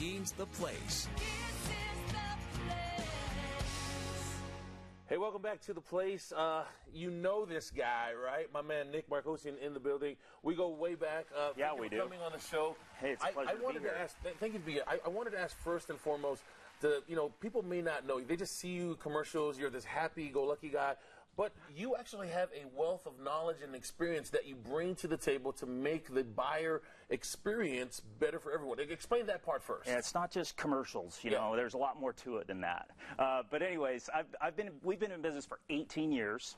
Games the place. Hey, welcome back to the place. Uh, you know this guy, right? My man Nick Markosian in the building. We go way back. Uh, Yeah, we do. Coming on the show. Hey, it's a I, pleasure I to be wanted here. ask. th- Thank you for being here. I, I wanted to ask first and foremost. The you know people may not know you. They just see you commercials. You're this happy-go-lucky guy. But you actually have a wealth of knowledge and experience that you bring to the table to make the buyer experience better for everyone. Explain that part first. And it's not just commercials, you Yeah. know. There's a lot more to it than that. Uh, but anyways, I've, I've been we've been in business for 18 years.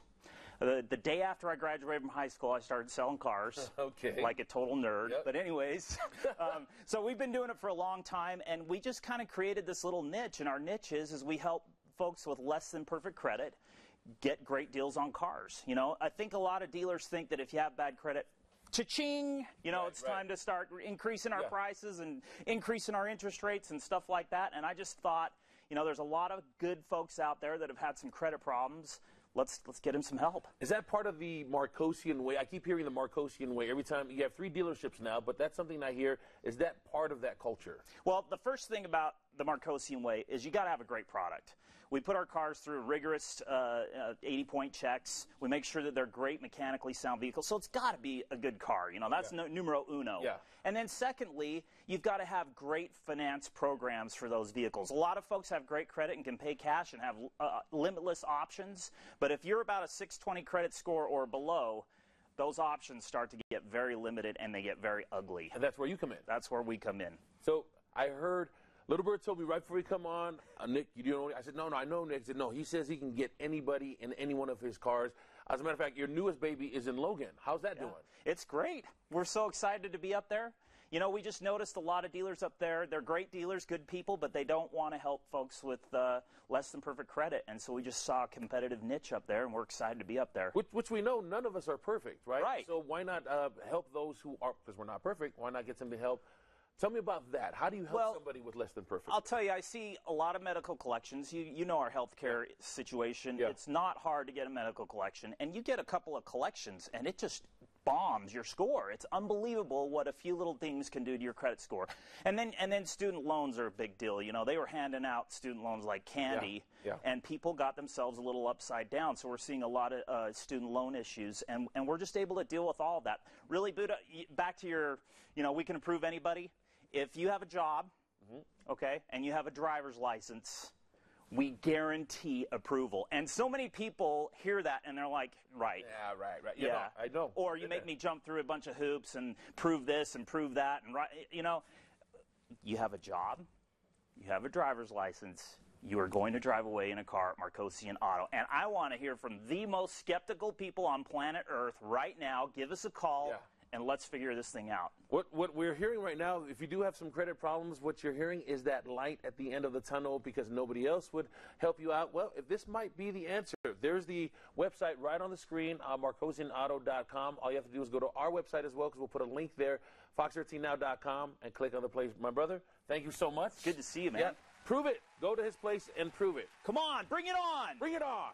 The, the day after I graduated from high school, I started selling cars. Okay. Like a total nerd. Yep. But anyways, um, so we've been doing it for a long time, and we just kind of created this little niche. And our niche is, is we help folks with less than perfect credit get great deals on cars. You know, I think a lot of dealers think that if you have bad credit, cha-ching, you know, Right, it's right. time to start increasing our Yeah. prices and increasing our interest rates and stuff like that. And I just thought, you know, there's a lot of good folks out there that have had some credit problems. Let's let's get them some help. Is that part of the Markosian way? I keep hearing the Markosian way every time. You have three dealerships now, but that's something I hear. Is that part of that culture? Well, the first thing about the Markosian way is you got to have a great product. We put our cars through rigorous uh, uh, 80 point checks. We make sure that they're great mechanically sound vehicles. So it's got to be a good car. You know, that's no, numero uno. Yeah. And then secondly, you've got to have great finance programs for those vehicles. A lot of folks have great credit and can pay cash and have uh, limitless options. But if you're about a 620 credit score or below, those options start to get very limited and they get very ugly. And that's where you come in. That's where we come in. So I heard Little Bird told me right before he come on, uh, Nick, you do know. I said, no, no, I know Nick. He said, no, he says he can get anybody in any one of his cars. As a matter of fact, your newest baby is in Logan. How's that doing? It's great. We're so excited to be up there. You know, we just noticed a lot of dealers up there. They're great dealers, good people, but they don't want to help folks with uh, less than perfect credit. And so we just saw a competitive niche up there, and we're excited to be up there. Which, which we know none of us are perfect, right? Right. So why not uh, help those who are, because we're not perfect, why not get some help? Tell me about that. How do you help Well, somebody with less than perfect? I'll tell you, I see a lot of medical collections. You, you know our healthcare situation. Yeah. It's not hard to get a medical collection, and you get a couple of collections, and it just bombs your score. It's unbelievable what a few little things can do to your credit score. And then, and then student loans are a big deal. You know, they were handing out student loans like candy, Yeah. Yeah. and people got themselves a little upside down. So we're seeing a lot of uh, student loan issues, and, and we're just able to deal with all of that. Really, Budah, back to your, you know, we can approve anybody. If you have a job, okay, and you have a driver's license, we guarantee approval. And so many people hear that and they're like, right. yeah, right, right. You Yeah, know, I know. Or you make me jump through a bunch of hoops and prove this and prove that, and right, you know, you have a job, you have a driver's license, you are going to drive away in a car at Markosian Auto, and I want to hear from the most skeptical people on planet Earth right now. Give us a call, Yeah. And let's figure this thing out. What what we're hearing right now, if you do have some credit problems, what you're hearing is that light at the end of the tunnel because nobody else would help you out. Well, if this might be the answer, there's the website right on the screen, uh, markosianauto.com. All you have to do is go to our website as well because we'll put a link there, fox13now.com, and click on the place. My brother, thank you so much. Good to see you, man. Yeah, prove it. Go to his place and prove it. Come on, bring it on! Bring it on.